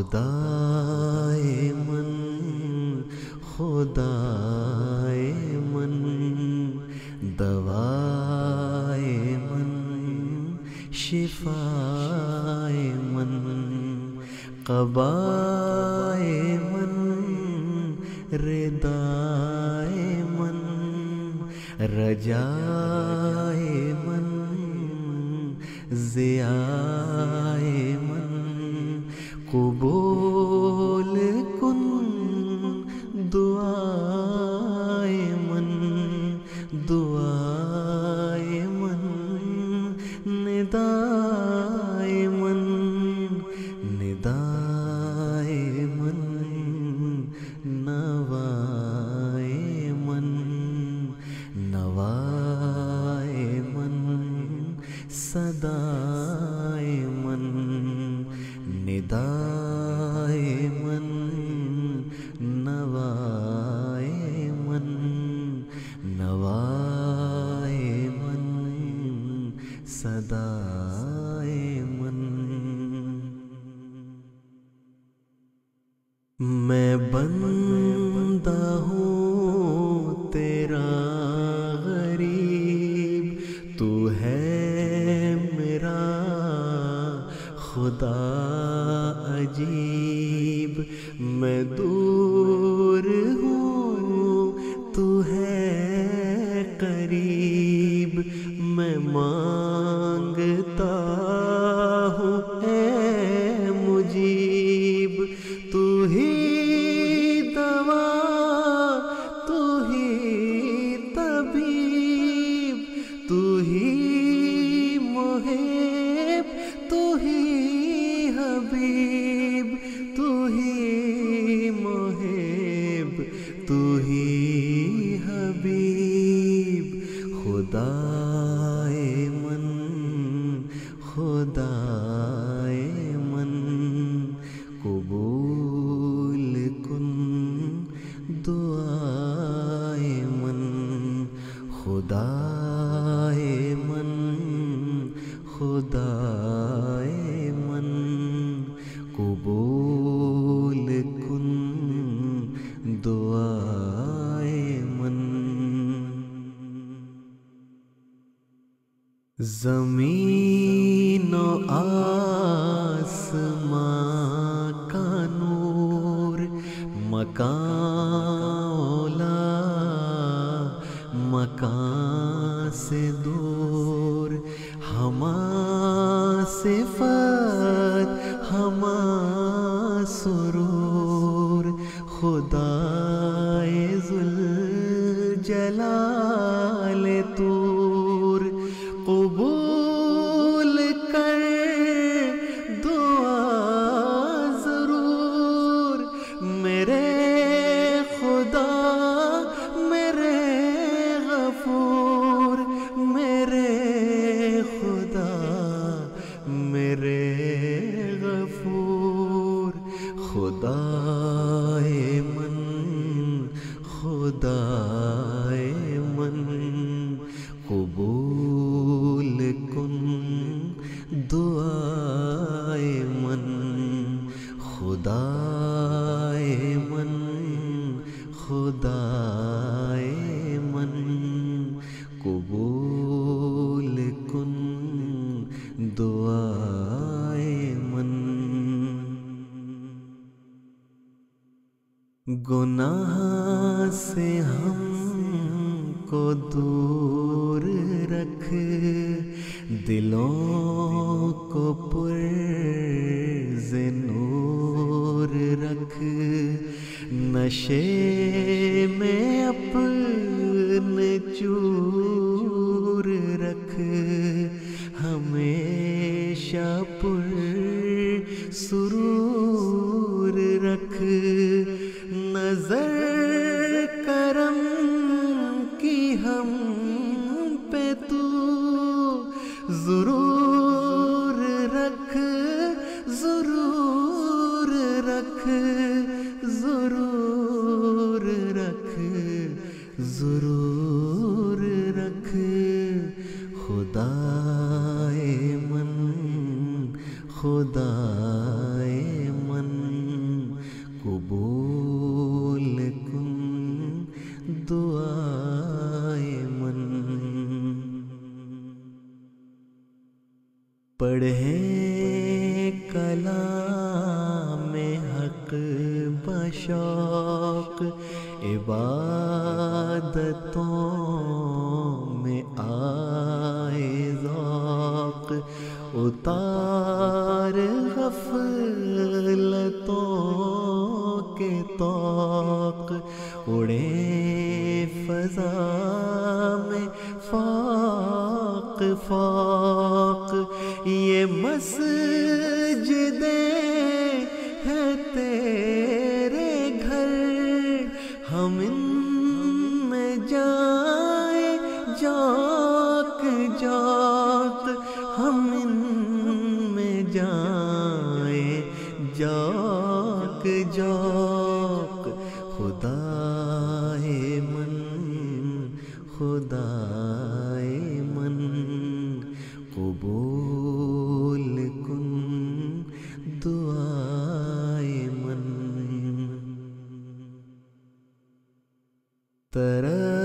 खुदाए मन खुदाए मन, दवाए मन, शिफाए मन, कबाए मन, रिदाए मन, रजाए मन, जियाए कबूल कुन दुआए मन दुआए मन निदाए मन निदाए मन नवाए सदाए मन। मैं बंदा हूँ तेरा गरीब तू है मेरा खुदा अजीब। मैं दूर ही मुहिब, तू ही हबीब, तू ही मुहिब, तू ही हबीब। खुदाए मन खुदाए मन, कबूल कुन, दुआए मन खुदाए ज़मीन आसमां का नूर मकाओला मकान से दूर हमा सिफत हमा सुरूर खुदाए खुदाए मन खुदाए मन, कबूल कुन दुआए मन। गुनाह से हमको दूर रख, दिलों को पुर नशे में अपने चूर रख हमेशा पुर सुरूर ज़रूर रख खुदाए मन खुदाए मन कबूल कुन दुआए मन। पढ़े कलाम हक बशौक इबादतों में आए ज़ौक, उतार गफलतों के तौक, उड़े फजा में फाक फाक, ये मस्जिदे जाए जाक जाक। खुदाए मन खुदाए मन। कबूल कुन दुआए मन। तरक्कियाँ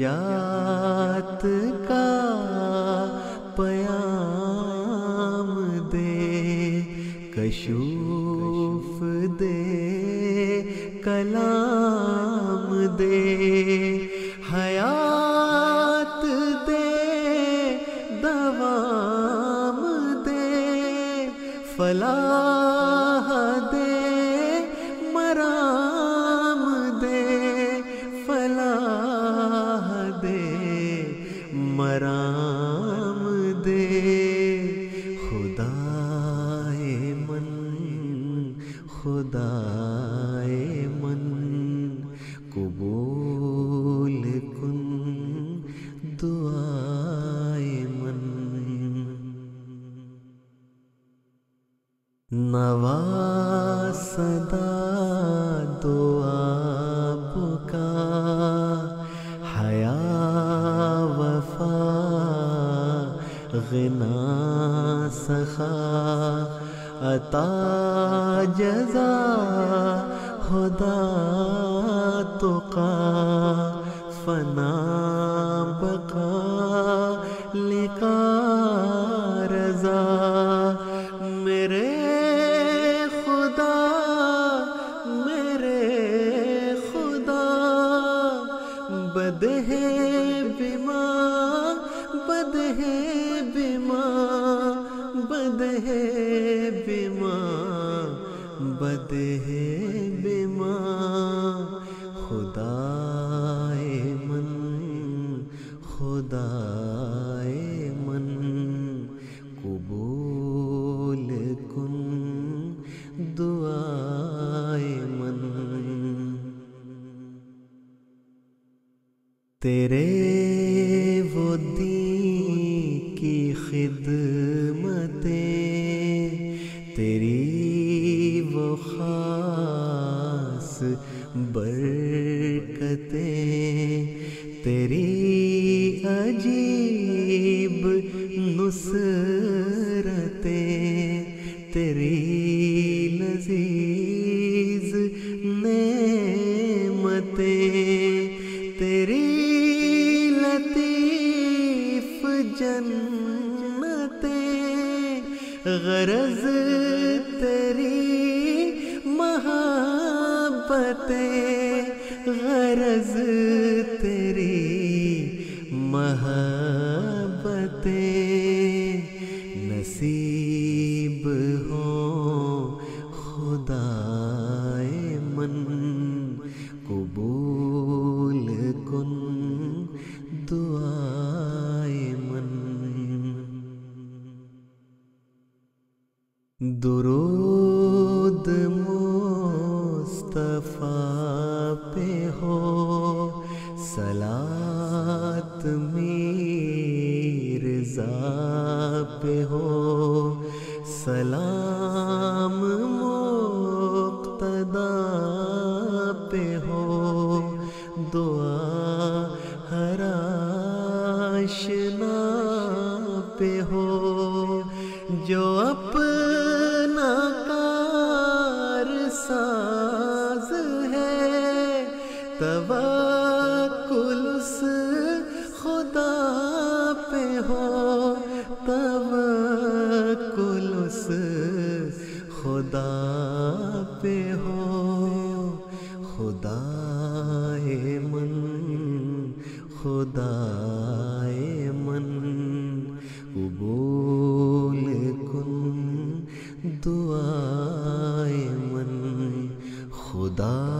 नजात का पयाम दे कशूफ दे कलाम दे। नवासदा दुआ बुका हया वफा गना सखा अता जजा खुदा तुका फना बदहे बिमा बदहे बिमा खुदाए मन खुदाए मन, कबूल कुन दुआए मन। तेरे वो दी की खिदमते but महाबते गरज तेरी महबतें नसीब हो खुदाए मन कबूल कुन दुआए मन। दुरूद 在那 कुन दुआए मन खुदा